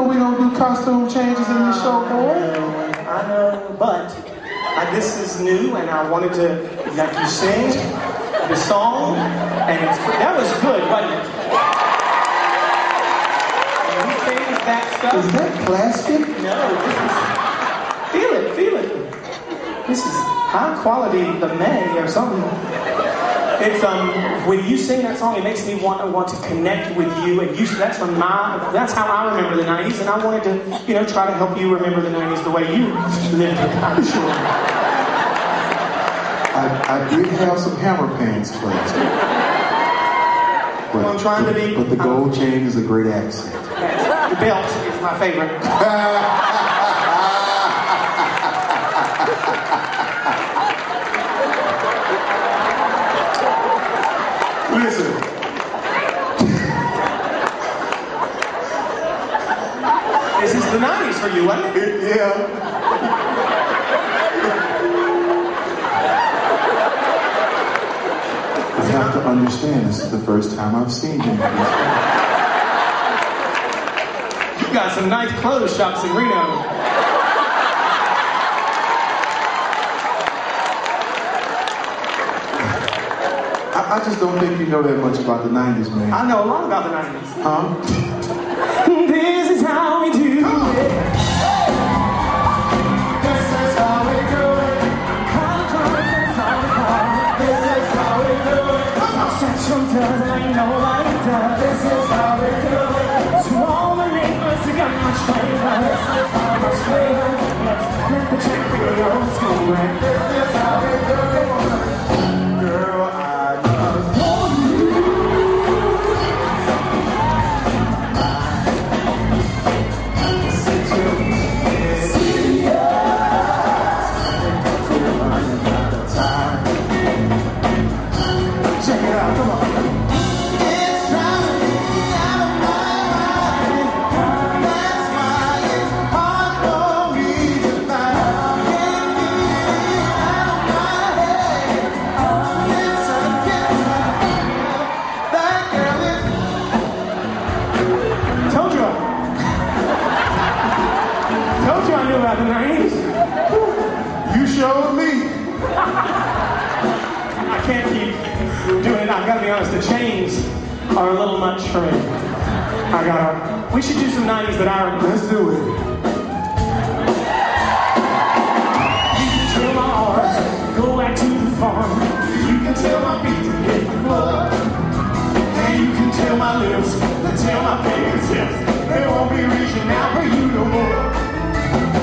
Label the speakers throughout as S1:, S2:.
S1: know we don't do costume changes in this show, boy.
S2: I know, but uh, this is new, and I wanted to let you sing the song, and it's, that was good, wasn't it? And we changed that stuff.
S1: Is that plastic?
S2: No, this is. Feel it, feel it. This is high quality the May or something. It's um when you sing that song, it makes me want to want to connect with you, and you that's from my that's how I remember the '90s, and I wanted to you know try to help you remember the '90s the way you lived it. I'm sure.
S1: I, I did have some hammer pants plastic. But,
S2: Well, I'm trying to be-
S1: But the gold chain is a great accent.
S2: The belt is my favorite.
S1: Listen,
S2: This is the '90s for you, wasn't it?
S1: it, yeah. You have to understand, this is the first time I've seen him.
S2: You got some nice clothes shops in Reno.
S1: I, I just don't think you know that much about the 90s, man.
S2: I know a lot about the '90s.
S1: Huh?
S2: This is how we do it. This is how we do it. Come, come, this is how we call it. This is how we do it. Central does it like nobody does. This is how we do it. To all the neighbors who got much flavor. This is how much flavor. Let's let the check be old school. right? This We should do some 90s that I remember.
S1: Let's do it.
S2: You can tell my heart, go back to the farm. You can tell my feet to hit the floor. And you can tell my lips, tell my fingertips. They won't be reaching out for you no more.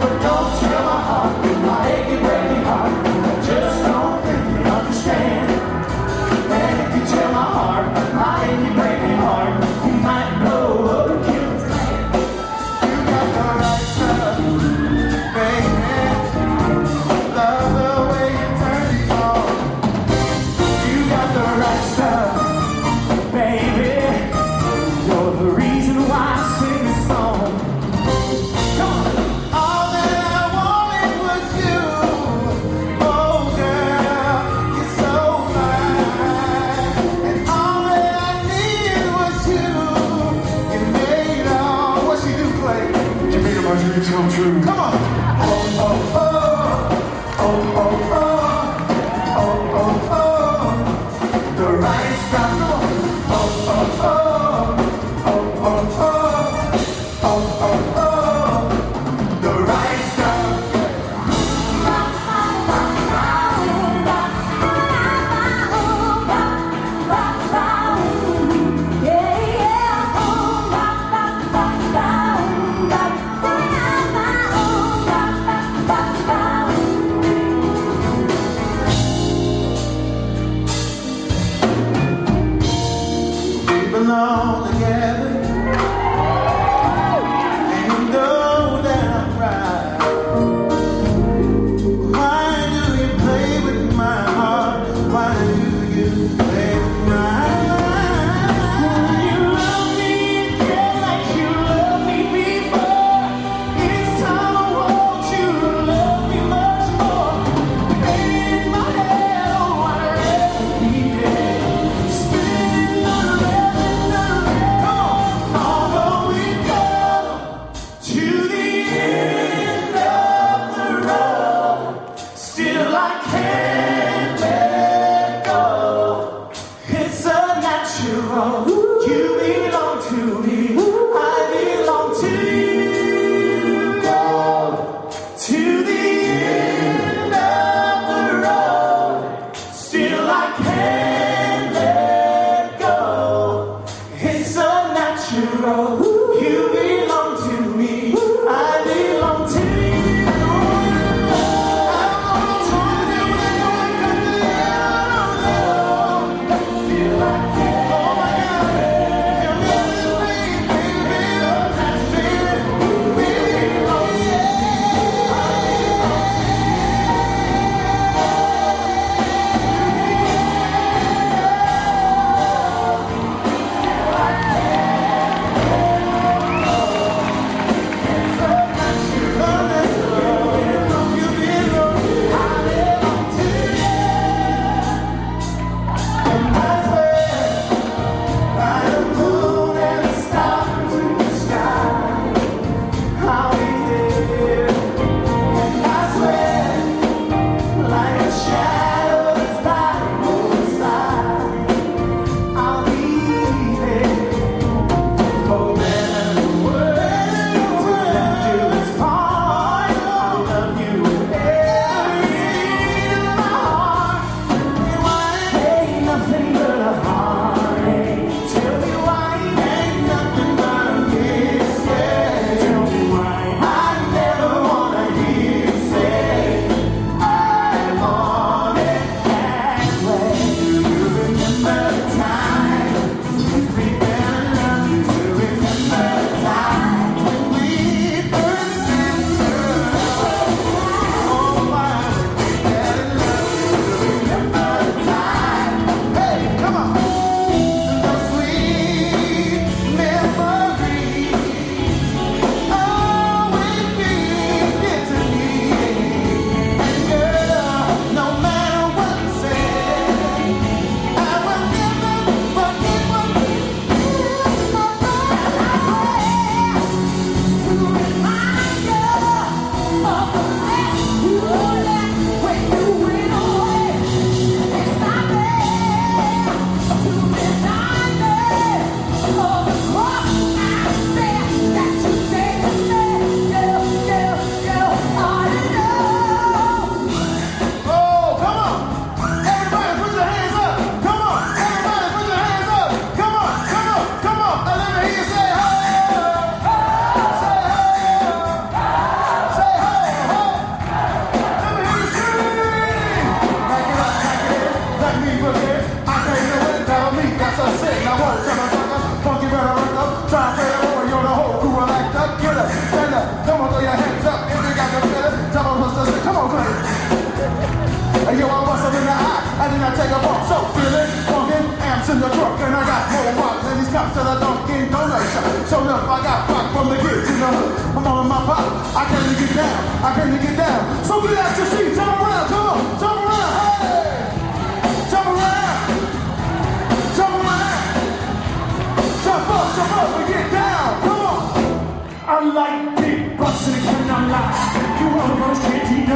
S2: But don't tell my heart, my achy, breaking heart. Just don't natural. shop till I don't get donuts. shop. So enough, I got pop from the kids, you know. My mom and my pop, I can't get down, I can't get down. So get out your seat, jump around, come on, jump around, hey! Jump around, jump around. Jump up, jump up and get down, come on.
S3: I like big bucks and
S2: I'm live. You
S3: wanna go straight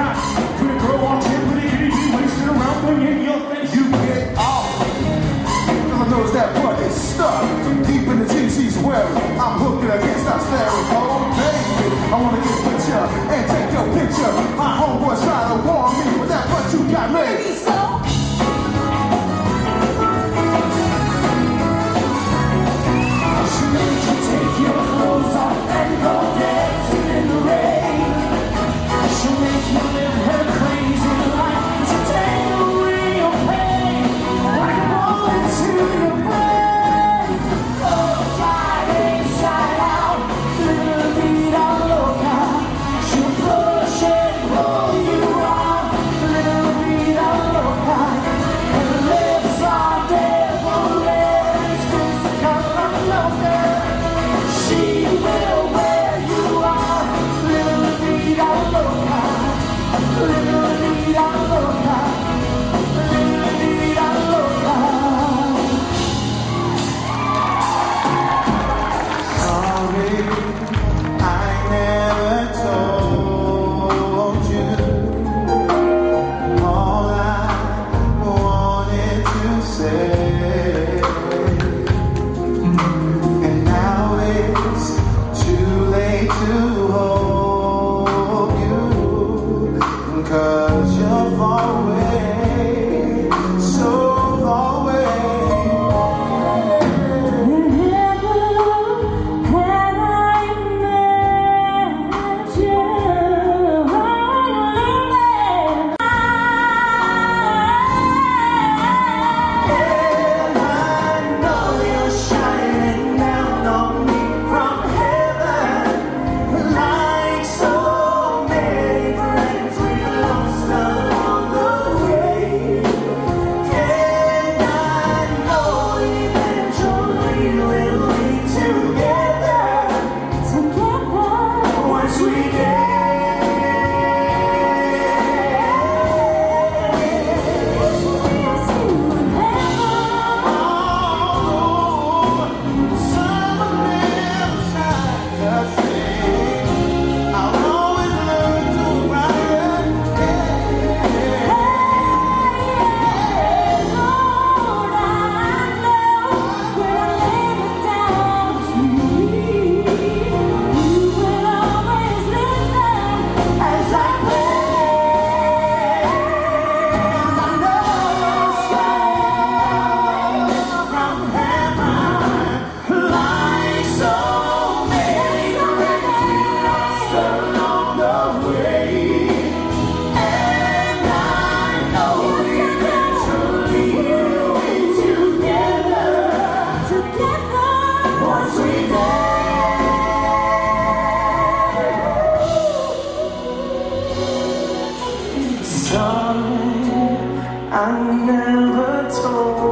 S3: Darling, I
S2: never told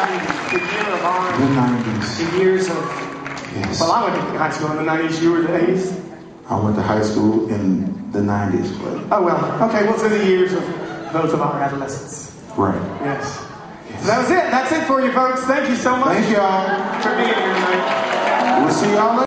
S2: 90s, the year of our,
S1: The 90s.
S2: the years of,
S1: Yes.
S2: well, I went to high school in the 90s, you were the 80s.
S1: I went to high school in the 90s, but
S2: Oh, well, okay, well, it's in the years of those of our adolescence.
S1: right.
S2: Yes. So that was it. That's it for you, folks. Thank you so much
S1: Thank y'all.
S2: for being here tonight.
S1: We'll see y'all later.